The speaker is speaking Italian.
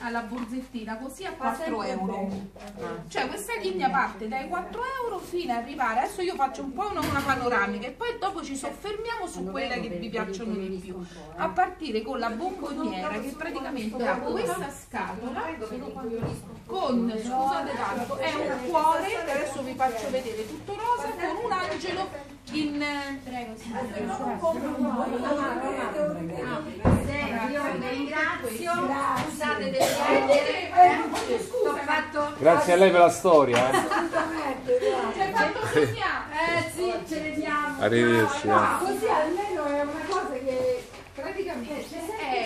alla borsettina così a 4 euro. Cioè questa linea parte dai 4 euro fino ad arrivare, adesso io faccio un po' una, una panoramica e poi dopo ci soffermiamo su quelle che vi piacciono di più. A partire con la bomboniera che praticamente ha questa scatola con, scusate tanto, è un cuore, che adesso vi faccio vedere tutto rosa, con un angelo in... Prego, Io vi ringrazio, pensate delle. Eh, fatto... Grazie a lei per la storia. Eh. assolutamente Eh sì, ce ne diamo. Arrivederci. Eh. Così almeno è una cosa che praticamente... Eh.